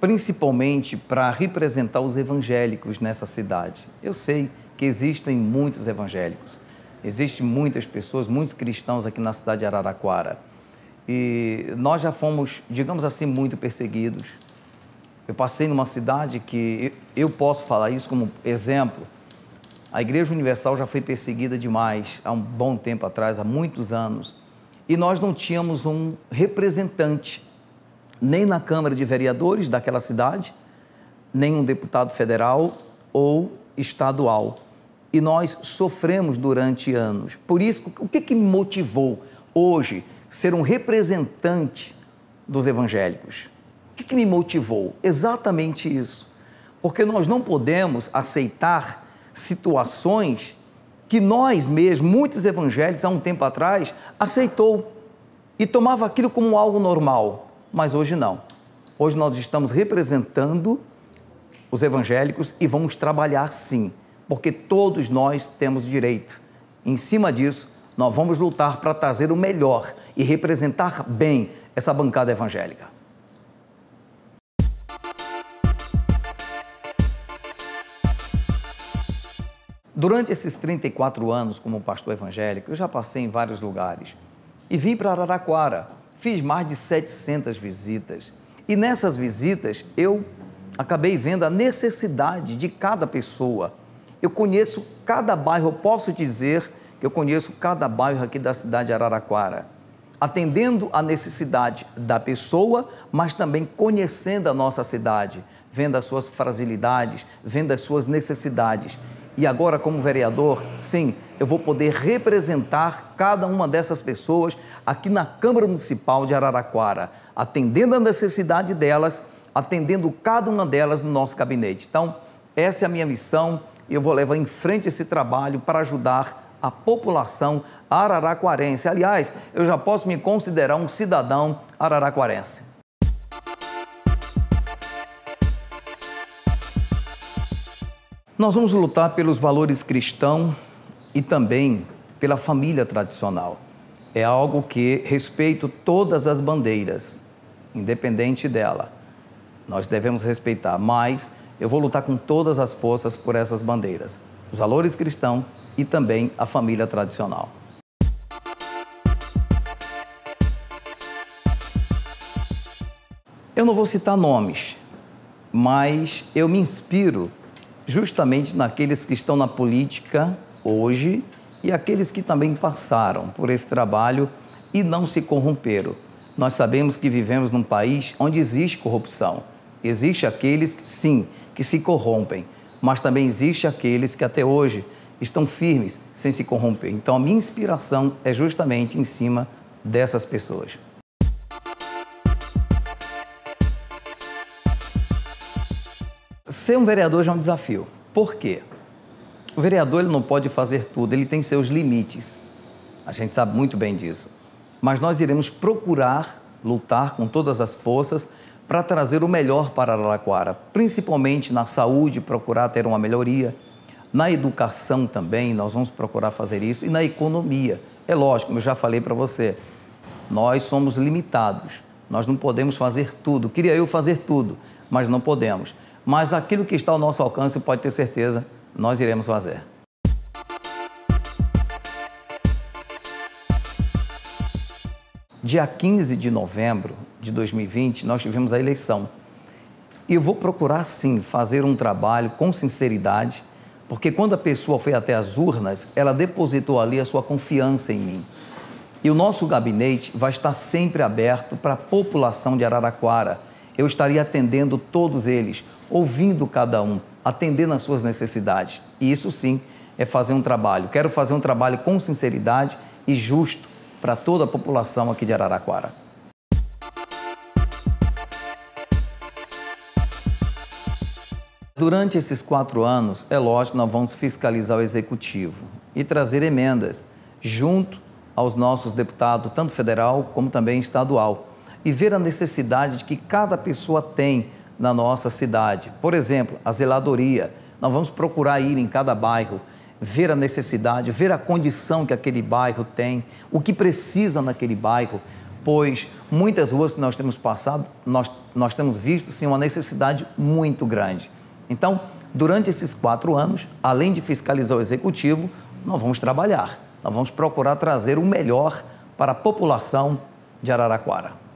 principalmente para representar os evangélicos nessa cidade. Eu sei que existem muitos evangélicos, existem muitas pessoas, muitos cristãos aqui na cidade de Araraquara. E nós já fomos, digamos assim, muito perseguidos. Eu passei numa cidade que eu posso falar isso como exemplo. A Igreja Universal já foi perseguida demais há um bom tempo atrás, há muitos anos. E nós não tínhamos um representante nem na Câmara de Vereadores daquela cidade, nem um deputado federal ou estadual. E nós sofremos durante anos. Por isso, o que, me motivou hoje ser um representante dos evangélicos? O que, que me motivou? Exatamente isso. Porque nós não podemos aceitar situações que nós mesmos, muitos evangélicos, há um tempo atrás, aceitou e tomava aquilo como algo normal mas hoje não. Hoje nós estamos representando os evangélicos e vamos trabalhar sim, porque todos nós temos direito. Em cima disso, nós vamos lutar para trazer o melhor e representar bem essa bancada evangélica. Durante esses 34 anos como pastor evangélico, eu já passei em vários lugares e vim para Araraquara, Fiz mais de 700 visitas. E nessas visitas eu acabei vendo a necessidade de cada pessoa. Eu conheço cada bairro, eu posso dizer que eu conheço cada bairro aqui da cidade de Araraquara, atendendo a necessidade da pessoa, mas também conhecendo a nossa cidade, vendo as suas fragilidades, vendo as suas necessidades. E agora, como vereador, sim, eu vou poder representar cada uma dessas pessoas aqui na Câmara Municipal de Araraquara, atendendo a necessidade delas, atendendo cada uma delas no nosso gabinete. Então, essa é a minha missão e eu vou levar em frente esse trabalho para ajudar a população araraquarense. Aliás, eu já posso me considerar um cidadão araraquarense. Nós vamos lutar pelos valores cristãos e também pela família tradicional. É algo que respeito todas as bandeiras, independente dela. Nós devemos respeitar, mas eu vou lutar com todas as forças por essas bandeiras, os valores cristãos e também a família tradicional. Eu não vou citar nomes, mas eu me inspiro justamente naqueles que estão na política hoje e aqueles que também passaram por esse trabalho e não se corromperam. Nós sabemos que vivemos num país onde existe corrupção. Existe aqueles, sim, que se corrompem, mas também existe aqueles que até hoje estão firmes sem se corromper. Então a minha inspiração é justamente em cima dessas pessoas. Ser um vereador já é um desafio. Por quê? O vereador ele não pode fazer tudo, ele tem seus limites. A gente sabe muito bem disso. Mas nós iremos procurar lutar com todas as forças para trazer o melhor para Araraquara, principalmente na saúde, procurar ter uma melhoria, na educação também, nós vamos procurar fazer isso, e na economia. É lógico, como eu já falei para você, nós somos limitados, nós não podemos fazer tudo. Queria eu fazer tudo, mas não podemos mas aquilo que está ao nosso alcance, pode ter certeza, nós iremos fazer. Dia 15 de novembro de 2020, nós tivemos a eleição. E eu vou procurar, sim, fazer um trabalho com sinceridade, porque quando a pessoa foi até as urnas, ela depositou ali a sua confiança em mim. E o nosso gabinete vai estar sempre aberto para a população de Araraquara. Eu estaria atendendo todos eles, ouvindo cada um, atendendo às suas necessidades. E isso sim é fazer um trabalho. Quero fazer um trabalho com sinceridade e justo para toda a população aqui de Araraquara. Durante esses quatro anos, é lógico nós vamos fiscalizar o executivo e trazer emendas junto aos nossos deputados, tanto federal como também estadual, e ver a necessidade de que cada pessoa tem na nossa cidade. Por exemplo, a zeladoria. Nós vamos procurar ir em cada bairro, ver a necessidade, ver a condição que aquele bairro tem, o que precisa naquele bairro, pois muitas ruas que nós temos passado, nós, nós temos visto sim, uma necessidade muito grande. Então, durante esses quatro anos, além de fiscalizar o executivo, nós vamos trabalhar, nós vamos procurar trazer o melhor para a população de Araraquara.